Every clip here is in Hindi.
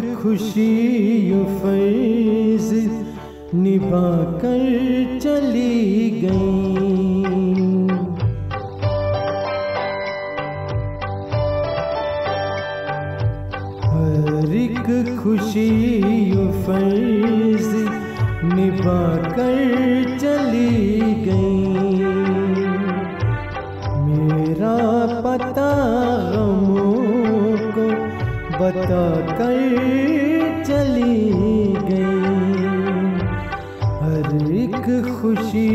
खुशी फैज निभा कर चली गई। हर एक खुशी फैज निभा कर चली गई। मेरा पता गमों बता कर चली गई। हर एक खुशी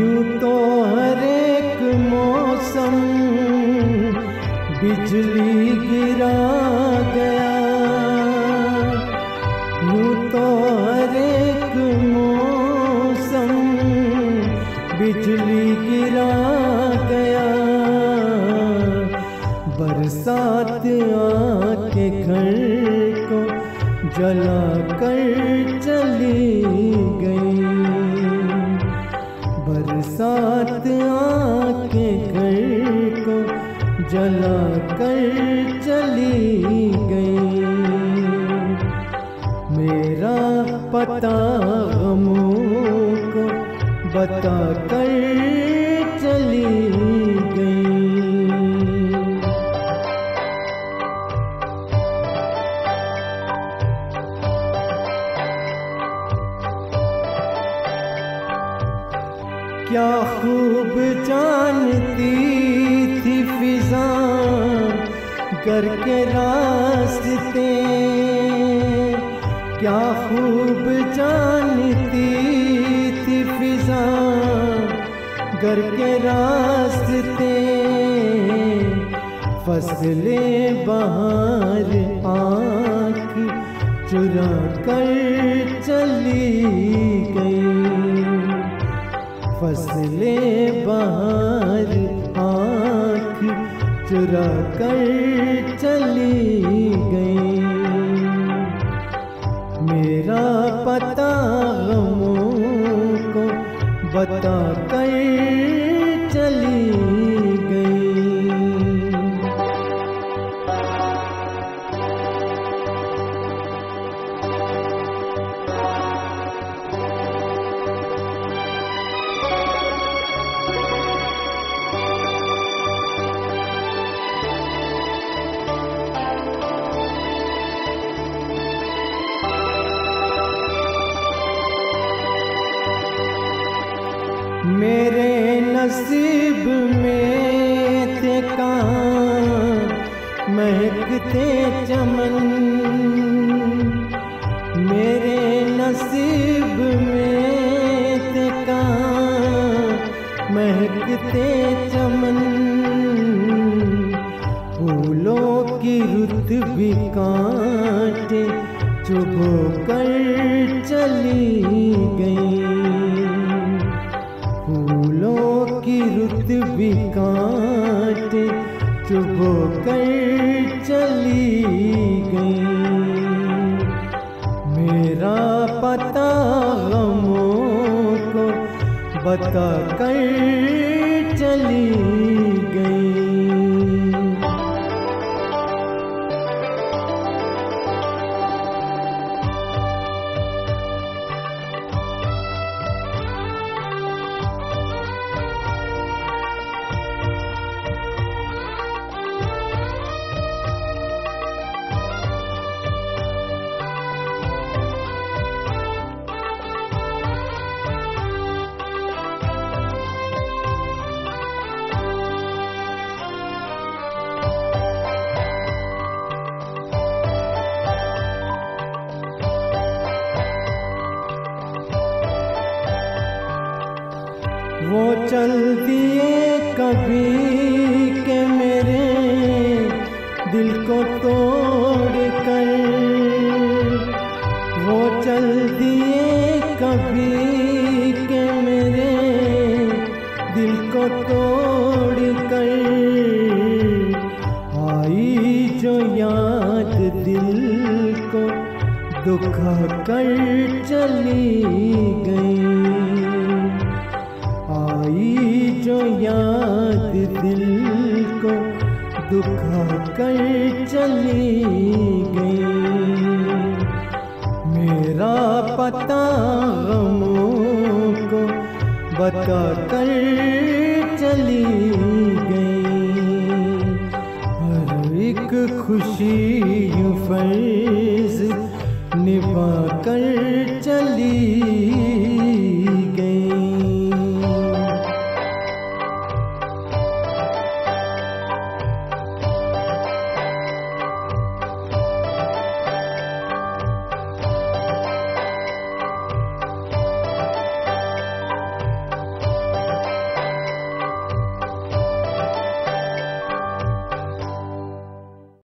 यूँ तो हर एक मौसम बिजली गिरा गया। यूँ तो हर एक मौसम बिजली गिरा गया। बरसात आके घर को जला कर बरसात आके घर को जला कर चली गई। मेरा पता गमों को बता कर क्या खूब जानती थी फिजा घर के रास्ते। क्या खूब जानती थी फिजा घर के रास्ते। फ़सलें बाहर आँख चुरा कर चली गई। फ़सलें बाहर आँख चुरा कर चली गई। मेरा पता गमों को बता कर चली मेरे नसीब में थे महकते चमन। मेरे नसीब में थे महकते चमन। फूलों की रुत भी कांटे, चुभो कर चली गई। रुत भी कांटे चुभो कर चली गई। मेरा पता गमों को बता कर चली वो चल दिए कभी के मेरे दिल को तोड़ कर। वो चल दिए कभी के मेरे दिल को तोड़ कर। आई जो याद दिल को दुखा कर चली गई। आई जो याद दिल को दुखा कर चली गई। मेरा पता को बता कर चली गई। हर एक खुशी यू निभा कर चली